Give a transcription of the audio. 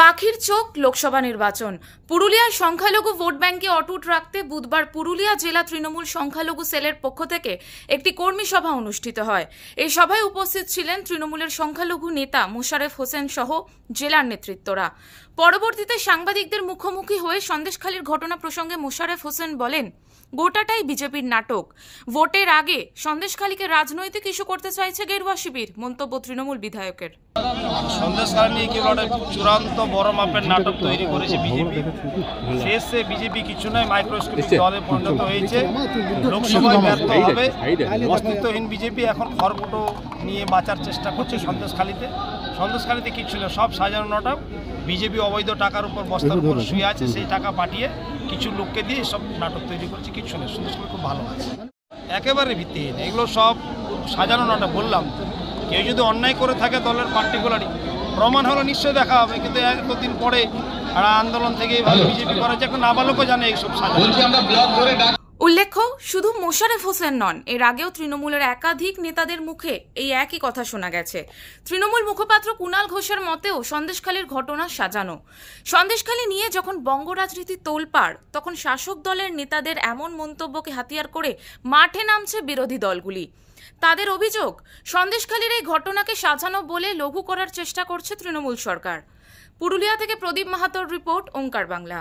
পাখির চোখ লোকসভা নির্বাচন। পুরুলিয়ার সংখ্যালঘু ভোট ব্যাংকে অটুট রাখতে বুধবার পুরুলিয়া জেলা তৃণমূল সংখ্যালঘু সেলের পক্ষ থেকে একটি কর্মী সভা অনুষ্ঠিত হয়। এই সভায় উপস্থিত ছিলেন তৃণমূলের সংখ্যালঘু নেতা মুশারেফ হোসেন সহ জেলার নেতৃত্বরা। পরবর্তীতে সাংবাদিকদের মুখোমুখি হয়ে সন্দেশখালীর ঘটনা প্রসঙ্গে মোশারেফ হোসেন বলেন গোটাটাই বিজেপির নাটক। ভোটের আগে সন্দেশখালীকে রাজনৈতিক ইস্যু করতে চাইছে গেরুয়া শিবির মন্তব্য তৃণমূল বিধায়কের। সন্দেশকার নিয়ে একটা চূড়ান্ত বড় মাপের নাটক তৈরি করেছে বিজেপি। শেষে বিজেপি কিছু নয় মাইক্রোস্কোপিক দলে পরিণত হয়েছে। লোকসভায় ব্যর্থ হবে। অস্তিত্বহীন বিজেপি এখন খড়কুটো নিয়ে বাঁচার চেষ্টা করছে সন্দেশখালিতে। সন্দেশখালিতে কিছু না সব সাজানো নাটক। বিজেপি অবৈধ টাকার উপর বস্তার উপর শুয়ে আছে সেই টাকা পাঠিয়ে কিছু লোককে দিয়ে সব নাটক তৈরি করছে কিছু নেই। সন্দেশখালী খুব ভালো আছে। একেবারে ভিত্তিহীন। এগুলো সব সাজানো নাটক বললাম কেউ যদি অন্যায় করে থাকে দলের পার্টিকুলারই প্রমাণ হলো নিশ্চয়ই দেখা হবে। কিন্তু এতদিন পরে আর আন্দোলন থেকে এইভাবে বিজেপি করা হচ্ছে এখন নাবালকও জানে এইসব সাজানো। উল্লেখ্য, শুধু মোশারেফ হোসেন নন, এর আগেও তৃণমূলের একাধিক নেতাদের মুখে এই একই কথা শোনা গেছে। তৃণমূল মুখপাত্র কুণাল ঘোষের মতেও সন্দেশখালীর ঘটনা সাজানো। সন্দেশখালী নিয়ে যখন বঙ্গ রাজনীতি তোলপাড়, তখন শাসক দলের নেতাদের এমন মন্তব্যকে হাতিয়ার করে মাঠে নামছে বিরোধী দলগুলি। তাদের অভিযোগ, সন্দেশখালীর এই ঘটনাকে সাজানো বলে লঘু করার চেষ্টা করছে তৃণমূল সরকার। পুরুলিয়া থেকে প্রদীপ মাহাতোর রিপোর্ট, ওঙ্কার বাংলা।